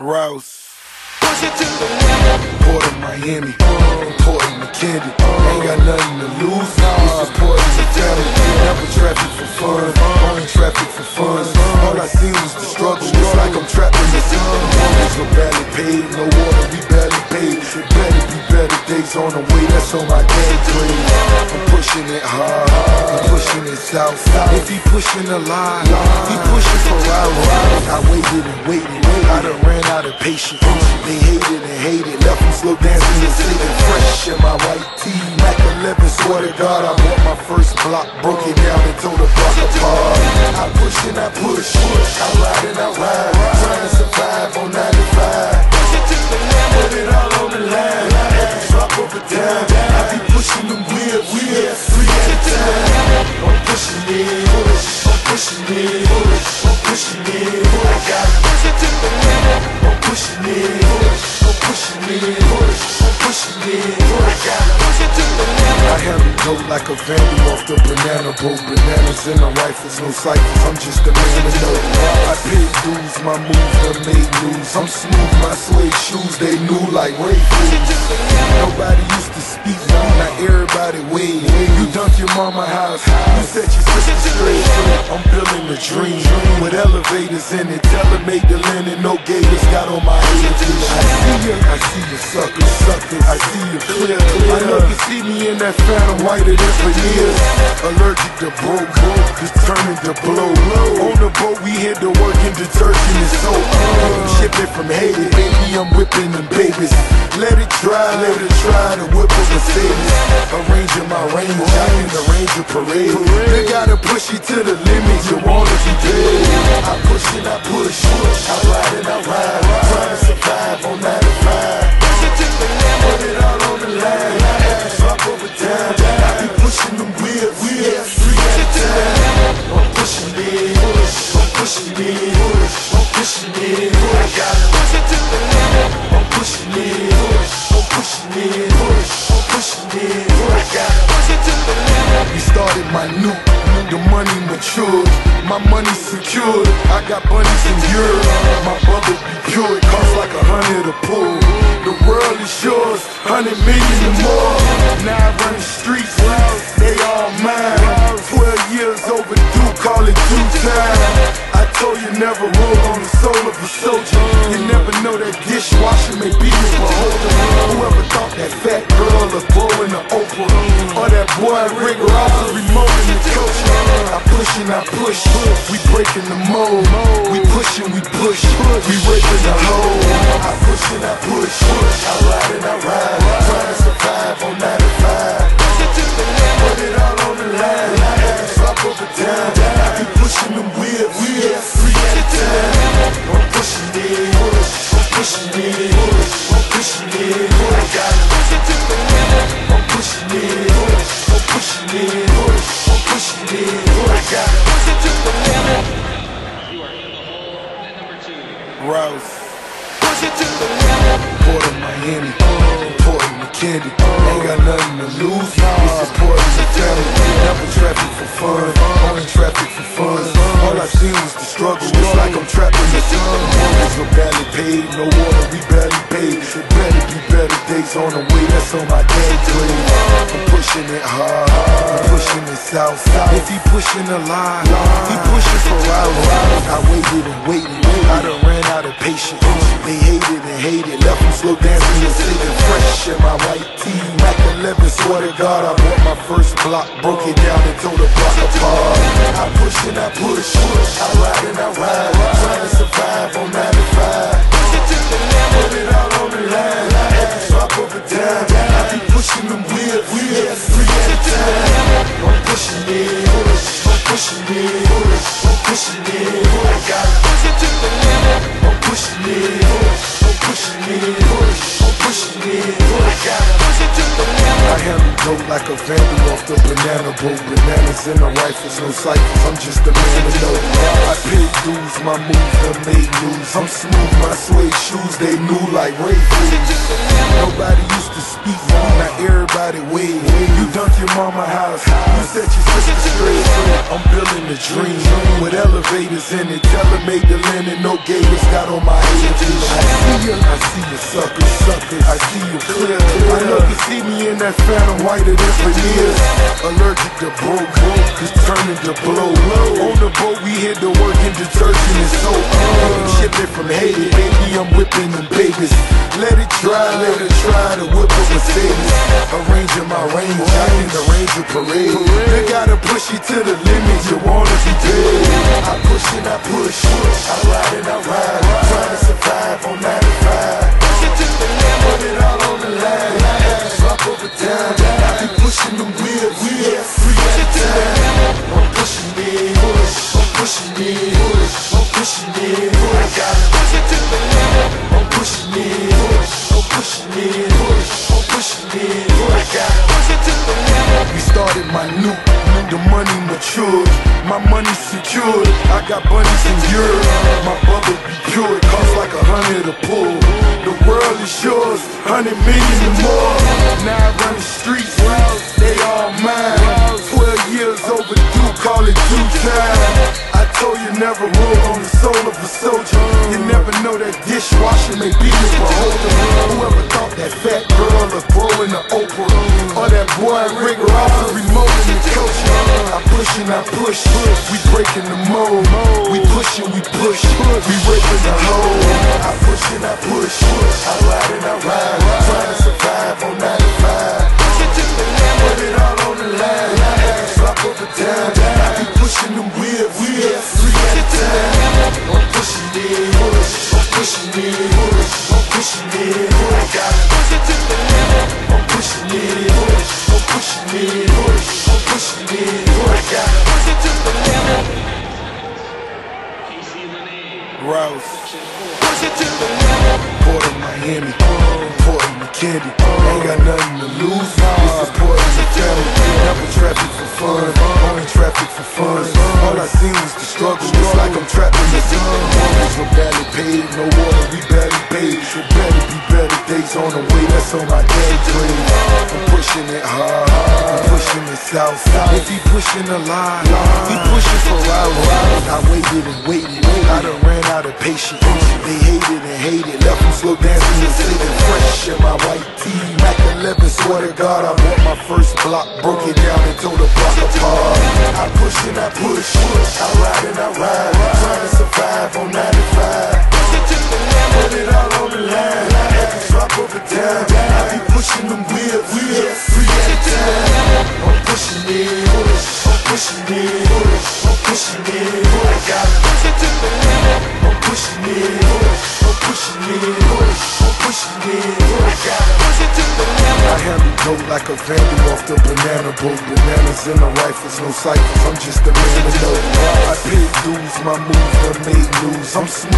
Rouse. Port of Miami, Port of McKinney. Ain't got nothing to lose. This is Port of Italian. Never traffic for fun, only traffic for fun. All I see was the struggle. It's like I'm trapped in the sun. Mortgage we barely paid, no water we barely paid. Better be better days on the way. That's on my game If he pushing the line, he pushing for hours. I waited and waited. I done ran out of patience. They hated and hated, left them slow dancing and singing fresh in my white tee. Mac 11, swear to God, I bought my first block, broke it down and tore the block apart. I push and I push, I ride and I ride, trying to survive on 95. Push, I'm pushing it. I push it to the limit. I dope like a vandal off the banana boat. Bananas in the rifles, no cycles. I'm just a man of note. I paid dues, my moves done made news. I'm smooth, my suede shoes they new like Ray Nobody everybody wave. You dunk your mama house, you set your sister straight. I'm building a dream with elevators in it. Tell her make the linen, no gators got on my head. I see you, I see you suckers, suckers. I see you clear. I know you see me in that phantom whiter than for years. Allergic to broke, broke, determined to blow. On the boat we hit the work in detergent and soap. Shipping from Haiti, baby, I'm whipping them babies. Let it let it try to whip a Mercedes. Arranging my range, I can arrange a parade. They gotta push it to the limit, you wanna be paid. I push and I push, I ride and I ride. Trying to survive on 95. Push, I'm pushing it. Push to the limit. We started the money matured, my money secured. I got bunnies in Europe, my bubble be pure. It costs like a hundred a pull. The world is yours, hundred million or more. Now I run the streets, they all mine. Twelve years overdue, call it due time. Told you never roll on the soul of a soldier. You never know that dishwasher may be your beholder. Whoever thought that fat girl a bow in the Oprah, or that boy Rick Ross was remoting the culture. I push and I push, we breaking the mold. We push and we push, we raping the hole. I push and I push, I ride and I ride, on my game grade. I'm pushing it hard, I'm pushing it south. If he pushing the line, he pushing for hours. I waited and waited. I done ran out of patience. They hated and hated, left them slow dancing and singing fresh in my white tee. Mac 11, swear to God, I bought my first block, broke it down and tore the block apart. I push and I push, I ride and I ride, trying to survive on 95. I be pushing them weird, weird, three at time. Banana. Bananas in the rifles, no cycles. I'm just a man of note. I paid dues, my moves done made news. I'm smooth, my suede shoes they new like Ray Nobody used to speak, now everybody wave. You dunk your mama house, you set your sister straight. I'm building a dream with elevators in it. Tell her make the linen, no gators got on my head. I see you, I see you suckers, suckers. I see you clear. I know you see me in that phantom whiter than veneers. Allergic to broke, just turning to blow. On the boat, we hit the work in detergent and soap. Shipping from Haiti, baby, I'm whipping them babies. Let it dry, let it try to whip up Mercedes. Arranging my range, I can arrange a parade. You gotta push it to the limit, you wanna be paid. I push and I push, I ride and I ride. Trying to survive on 95. Put it all on the line, drop over time. I be pushing them wheels, wheels, free at time. I'm pushing it, push, I'm pushing it, my money secured. I got bunnies in Europe, my bubble be pure, it costs like a hundred a pull. The world is yours, hundred million or more. Now I run the streets, they all mine. Twelve years overdue, call it due time. I told you never rule on the soul of a soldier. You never know that dishwasher may be your beholder. Whoever thought that fat girl was growing the Oprah, or that boy Rick Ross I push and I push, we breaking the mold. Rouse. Push it to the. Port of Miami, Port of McKinney. Ain't got nothing to lose. This is Port of McKinney. Never traffic for fun, only traffic for fun. All I seen was the struggle. It's like I'm trapped in the sun. Mortgage were barely paid, no water, we barely paid. So better be days on the way. That's on my daydream. I'm pushing it hard, I'm pushing it south. If he pushing a line, he pushing for hours. I waited and waited, I done ran out of patience. They hated and hated, left them slow dancing and singing fresh in my white tee. Mac 11, swear to God, I bought my first block, broke it down and tore the block apart. I push and I push, I ride and I ride, trying to survive on 95. Vandal off the banana boat. Bananas in the rifles, no ciphers. I'm just a man of note. I my moves done made news. I'm smooth.